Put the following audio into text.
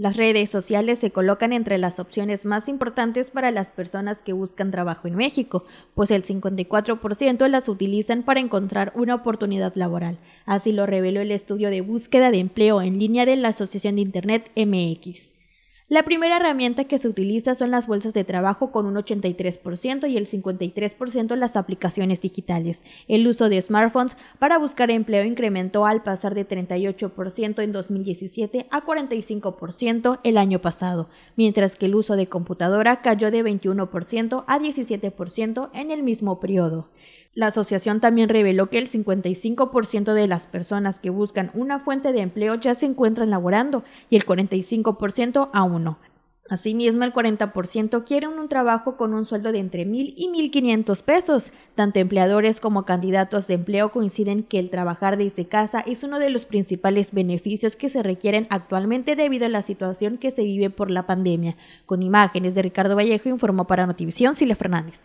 Las redes sociales se colocan entre las opciones más importantes para las personas que buscan trabajo en México, pues el 54% las utilizan para encontrar una oportunidad laboral. Así lo reveló el estudio de búsqueda de empleo en línea de la Asociación de Internet MX. La primera herramienta que se utiliza son las bolsas de trabajo con un 83% y el 53% las aplicaciones digitales. El uso de smartphones para buscar empleo incrementó al pasar de 38% en 2017 a 45% el año pasado, mientras que el uso de computadora cayó de 21% a 17% en el mismo periodo. La asociación también reveló que el 55% de las personas que buscan una fuente de empleo ya se encuentran laborando y el 45% aún no. Asimismo, el 40% quieren un trabajo con un sueldo de entre 1.000 y 1.500 pesos. Tanto empleadores como candidatos de empleo coinciden que el trabajar desde casa es uno de los principales beneficios que se requieren actualmente debido a la situación que se vive por la pandemia. Con imágenes de Ricardo Vallejo informó para Notivisión Silvia Fernández.